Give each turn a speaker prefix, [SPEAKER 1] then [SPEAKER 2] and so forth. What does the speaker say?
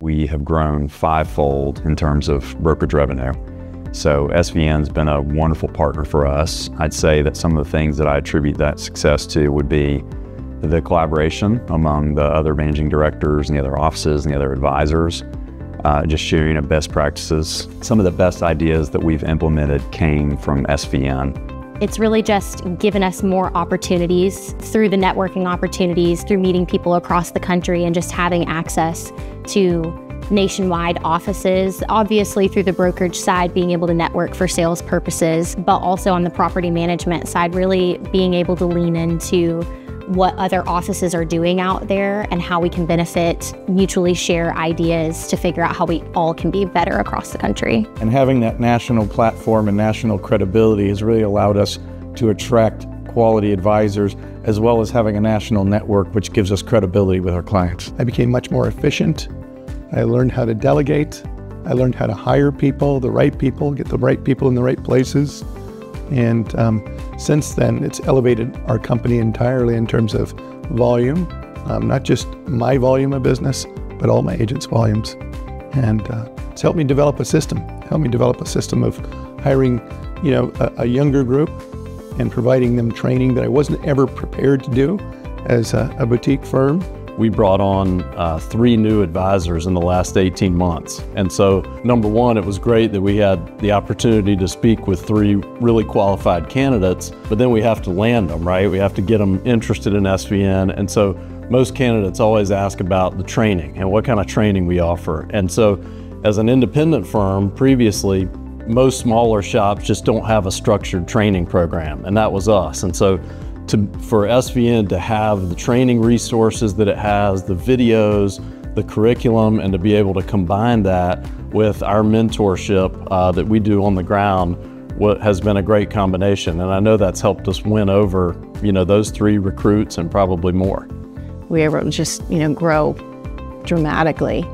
[SPEAKER 1] We have grown fivefold in terms of brokerage revenue. So SVN's been a wonderful partner for us. I'd say that some of the things that I attribute that success to would be the collaboration among the other managing directors and the other offices and the other advisors, uh, just sharing of best practices. Some of the best ideas that we've implemented came from SVN.
[SPEAKER 2] It's really just given us more opportunities through the networking opportunities, through meeting people across the country and just having access to nationwide offices, obviously through the brokerage side, being able to network for sales purposes, but also on the property management side, really being able to lean into what other offices are doing out there and how we can benefit, mutually share ideas to figure out how we all can be better across the country.
[SPEAKER 3] And having that national platform and national credibility has really allowed us to attract quality advisors as well as having a national network which gives us credibility with our clients.
[SPEAKER 4] I became much more efficient I learned how to delegate. I learned how to hire people, the right people, get the right people in the right places. And um, since then, it's elevated our company entirely in terms of volume, um, not just my volume of business, but all my agents' volumes. And uh, it's helped me develop a system, helped me develop a system of hiring, you know, a, a younger group and providing them training that I wasn't ever prepared to do as a, a boutique firm.
[SPEAKER 5] We brought on uh, three new advisors in the last 18 months. And so, number one, it was great that we had the opportunity to speak with three really qualified candidates, but then we have to land them, right? We have to get them interested in SVN. And so, most candidates always ask about the training and what kind of training we offer. And so, as an independent firm previously, most smaller shops just don't have a structured training program, and that was us. And so, to, for SVN to have the training resources that it has, the videos, the curriculum, and to be able to combine that with our mentorship uh, that we do on the ground what has been a great combination. And I know that's helped us win over, you know, those three recruits and probably more.
[SPEAKER 6] We were able to just, you know, grow dramatically